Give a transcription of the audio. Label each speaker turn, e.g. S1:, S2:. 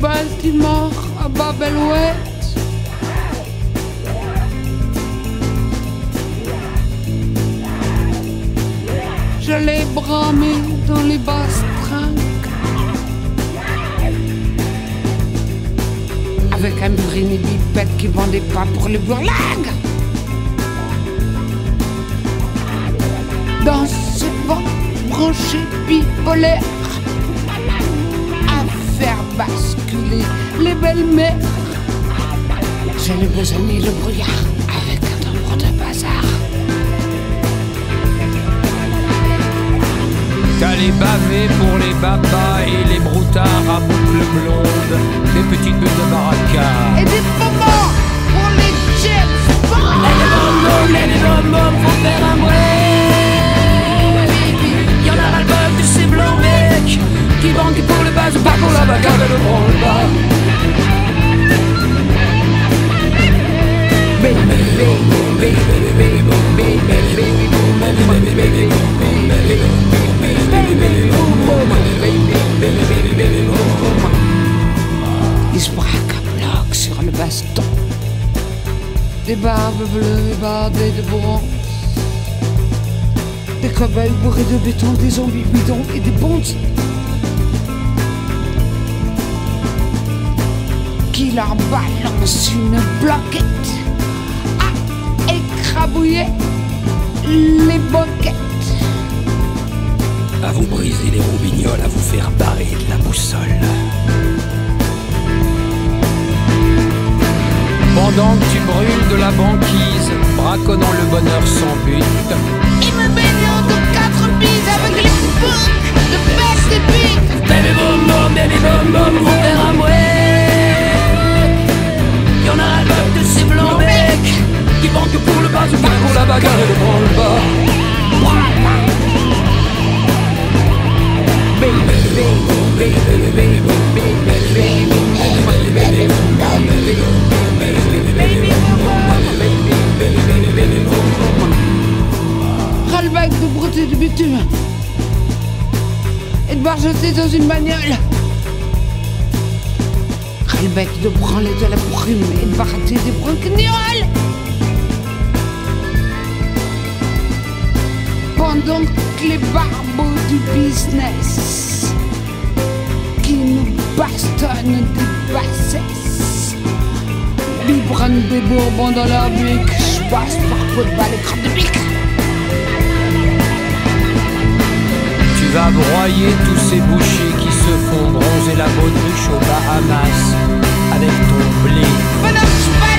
S1: Baltimore à Babelwet. Je l'ai bramé dans les basses trinques. Avec un burini bipède qui vendait pas pour les bourlingues. Dans ce vent branché bipolaire faire basculer les belles-mères. Je n'ai besoin ni le brouillard avec un tambour de bazar.
S2: T'as les bavés pour les babas et les broutards à boucles blondes, des petites bulles de baraka.
S1: Et des moments Des barbes bleues et bardées de bronze. Des cobayes bourrés de béton, des zombies bidons et des bonzes. Qui leur balance une bloquette à écrabouiller les boquettes.
S2: À vous briser les roubignoles, à vous faire barrer de la boussole. Pendant que tu brûles de la banquise, braconnant le bonheur sans but,
S1: Et me baignant de quatre bises avec les boucs de peste et pique.
S3: Et
S1: de barjoter dans une bagnole. Ras-le-bec de branler de la brume et de barrer des broquignoles. Pendant que les barbeaux du business qui nous bastonnent des bassesses biberonnent des bourbons dans leur bique. Je passe par coup de balle et crame de bique.
S2: va broyer tous ces bouchers qui se font bronzer la baudruche aux Bahamas avec ton blé.